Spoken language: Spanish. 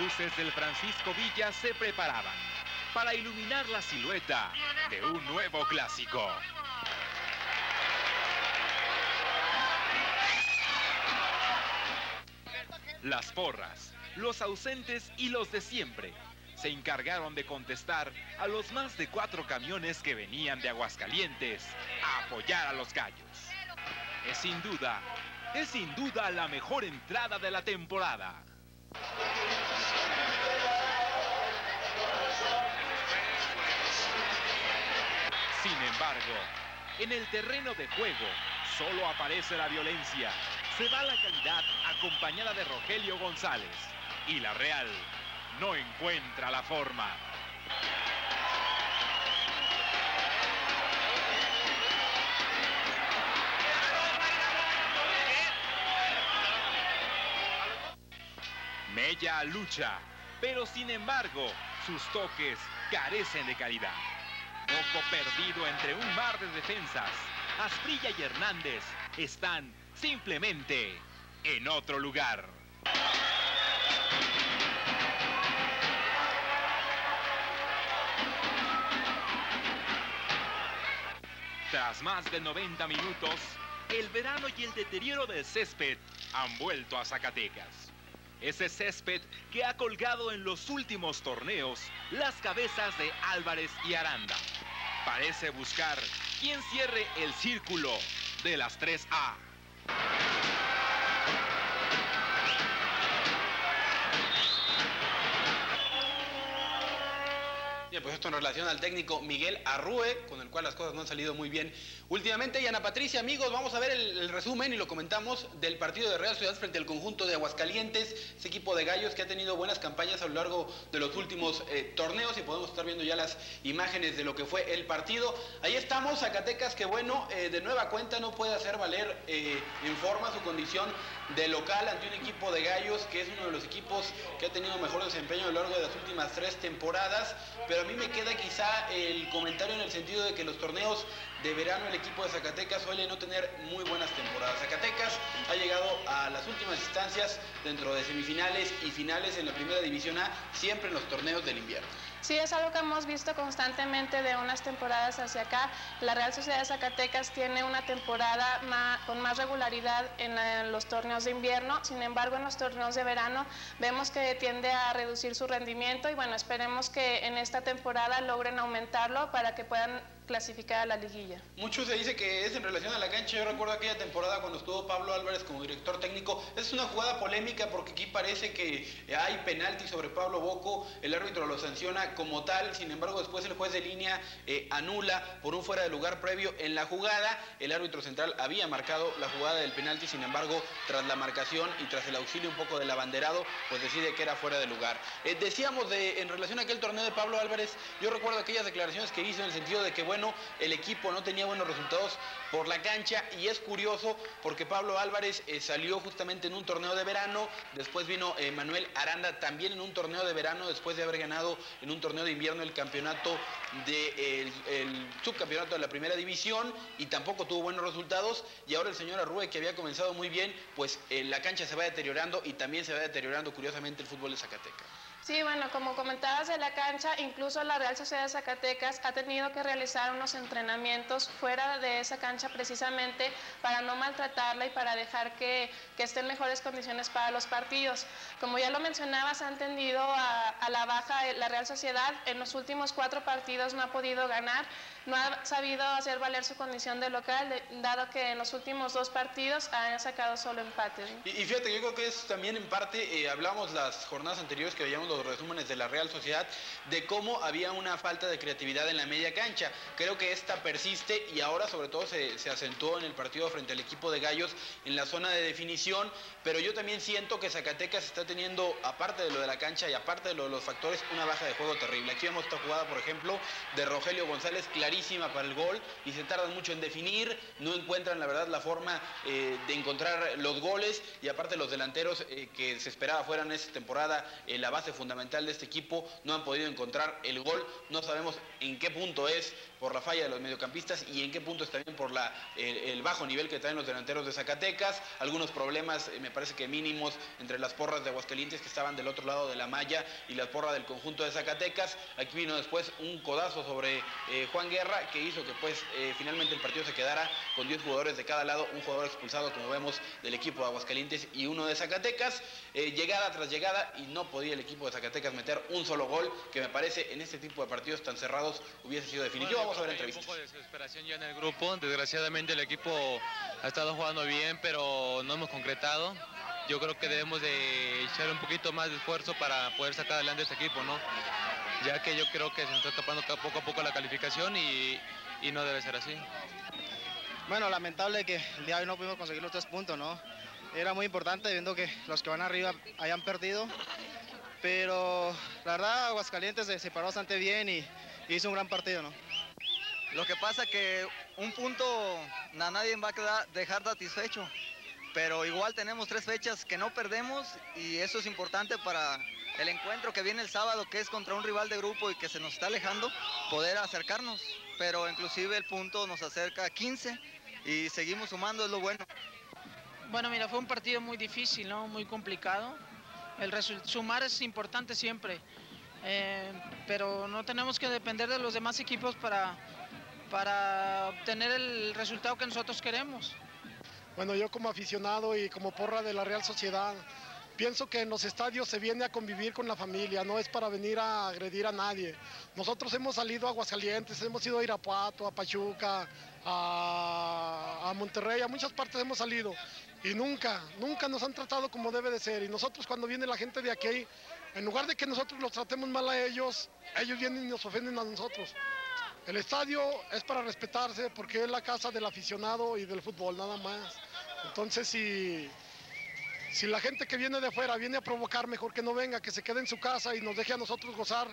Luces del Francisco Villa se preparaban para iluminar la silueta de un nuevo clásico. Las porras, los ausentes y los de siempre se encargaron de contestar a los más de cuatro camiones que venían de Aguascalientes a apoyar a los gallos. Es sin duda, es sin duda la mejor entrada de la temporada. Sin embargo, en el terreno de juego solo aparece la violencia. Se va la calidad acompañada de Rogelio González. Y la Real no encuentra la forma. Mella lucha, pero sin embargo, sus toques carecen de calidad. Poco perdido entre un mar de defensas, Asprilla y Hernández están simplemente en otro lugar. Tras más de 90 minutos, el verano y el deterioro del césped han vuelto a Zacatecas. Ese césped que ha colgado en los últimos torneos las cabezas de Álvarez y Aranda. Parece buscar quien cierre el círculo de las 3A. Esto en relación al técnico Miguel Arrue, con el cual las cosas no han salido muy bien últimamente. Y Ana Patricia, amigos, vamos a ver el, resumen y lo comentamos del partido de Real Ciudad frente al conjunto de Aguascalientes, ese equipo de gallos que ha tenido buenas campañas a lo largo de los últimos eh, torneos y podemos estar viendo ya las imágenes de lo que fue el partido. Ahí estamos, Zacatecas, que bueno, eh, de nueva cuenta no puede hacer valer eh, en forma su condición de local ante un equipo de gallos que es uno de los equipos que ha tenido mejor desempeño a lo largo de las últimas tres temporadas, pero a mí me queda quizá el comentario en el sentido de que los torneos de verano el equipo de Zacatecas suele no tener muy buenas temporadas. Zacatecas ha llegado a las últimas instancias dentro de semifinales y finales en la primera división A, siempre en los torneos del invierno. Sí, es algo que hemos visto constantemente de unas temporadas hacia acá. La Real Sociedad de Zacatecas tiene una temporada con más regularidad en, la, en, los torneos de invierno, sin embargo en los torneos de verano vemos que tiende a reducir su rendimiento y bueno, esperemos que en esta temporada logren aumentarlo para que puedan clasificar a la liguilla. Mucho se dice que es en relación a la cancha. Yo recuerdo aquella temporada cuando estuvo Pablo Álvarez como director técnico. Es una jugada polémica porque aquí parece que hay penalti sobre Pablo Boco. El árbitro lo sanciona como tal. Sin embargo, después el juez de línea eh, anula por un fuera de lugar previo en la jugada. El árbitro central había marcado la jugada del penalti. Sin embargo, tras la marcación y tras el auxilio un poco del abanderado, pues decide que era fuera de lugar. Eh, decíamos de, en relación a aquel torneo de Pablo Álvarez, yo recuerdo aquellas declaraciones que hizo en el sentido de que, bueno, bueno, el equipo no tenía buenos resultados por la cancha y es curioso porque Pablo Álvarez eh, salió justamente en un torneo de verano, después vino eh, Manuel Aranda también en un torneo de verano, después de haber ganado en un torneo de invierno el campeonato de, el, subcampeonato de la primera división y tampoco tuvo buenos resultados y ahora el señor Arrue que había comenzado muy bien, pues eh, la cancha se va deteriorando y también se va deteriorando curiosamente el fútbol de Zacatecas. Sí, bueno, como comentabas de la cancha, incluso la Real Sociedad de Zacatecas ha tenido que realizar unos entrenamientos fuera de esa cancha precisamente para no maltratarla y para dejar que, que esté en mejores condiciones para los partidos. Como ya lo mencionabas, han tendido a, a la baja la Real Sociedad. En los últimos cuatro partidos no ha podido ganar, no ha sabido hacer valer su condición de local, dado que en los últimos dos partidos han sacado solo empates. Y, y, fíjate, yo creo que es también en parte, eh, hablamos las jornadas anteriores que veíamos los resúmenes de la Real Sociedad, de cómo había una falta de creatividad en la media cancha. Creo que esta persiste y ahora sobre todo se, se acentuó en el partido frente al equipo de Gallos en la zona de definición, pero yo también siento que Zacatecas está teniendo, aparte de lo de la cancha y aparte de lo de los factores, una baja de juego terrible. Aquí vemos esta jugada, por ejemplo, de Rogelio González, clarísimo para el gol y se tardan mucho en definir, no encuentran la verdad la forma eh, de encontrar los goles y aparte los delanteros eh, que se esperaba fueran esta temporada eh, la base fundamental de este equipo no han podido encontrar el gol, no sabemos en qué punto es por la falla de los mediocampistas y en qué punto está bien por la, el, bajo nivel que traen los delanteros de Zacatecas, algunos problemas me parece que mínimos entre las porras de Aguascalientes que estaban del otro lado de la malla y la porra del conjunto de Zacatecas, aquí vino después un codazo sobre Juan Guerra que hizo que pues finalmente el partido se quedara con 10 jugadores de cada lado, un jugador expulsado como vemos del equipo de Aguascalientes y uno de Zacatecas, llegada tras llegada y no podía el equipo de Zacatecas meter un solo gol, que me parece en este tipo de partidos tan cerrados hubiese sido definitivo. Vamos a ver entrevistas. Un poco de desesperación ya en el grupo, desgraciadamente el equipo ha estado jugando bien, pero no hemos concretado. Yo creo que debemos de echar un poquito más de esfuerzo para poder sacar adelante este equipo, ¿no? Ya que yo creo que se nos está escapando poco a poco la calificación y, y no debe ser así. Bueno, lamentable que el día de hoy no pudimos conseguir los tres puntos, ¿no? Era muy importante viendo que los que van arriba hayan perdido pero la verdad Aguascalientes se separó bastante bien y, hizo un gran partido, ¿no? Lo que pasa que un punto a nadie va a dejar satisfecho, pero igual tenemos tres fechas que no perdemos y eso es importante para el encuentro que viene el sábado, que es contra un rival de grupo y que se nos está alejando, poder acercarnos, pero inclusive el punto nos acerca a 15 y seguimos sumando, es lo bueno. Bueno, mira, fue un partido muy difícil, ¿no? Muy complicado el sumar es importante siempre, eh, pero no tenemos que depender de los demás equipos para, para obtener el resultado que nosotros queremos. Bueno, yo como aficionado y como porra de la Real Sociedad, pienso que en los estadios se viene a convivir con la familia, no es para venir a agredir a nadie. Nosotros hemos salido a Aguascalientes, hemos ido a Irapuato, a Pachuca, a, a Monterrey, a muchas partes hemos salido y nunca, nunca nos han tratado como debe de ser. Y nosotros cuando viene la gente de aquí, en lugar de que nosotros los tratemos mal a ellos, ellos vienen y nos ofenden a nosotros. El estadio es para respetarse porque es la casa del aficionado y del fútbol, nada más. Entonces, si, si la gente que viene de afuera viene a provocar, mejor que no venga, que se quede en su casa y nos deje a nosotros gozar.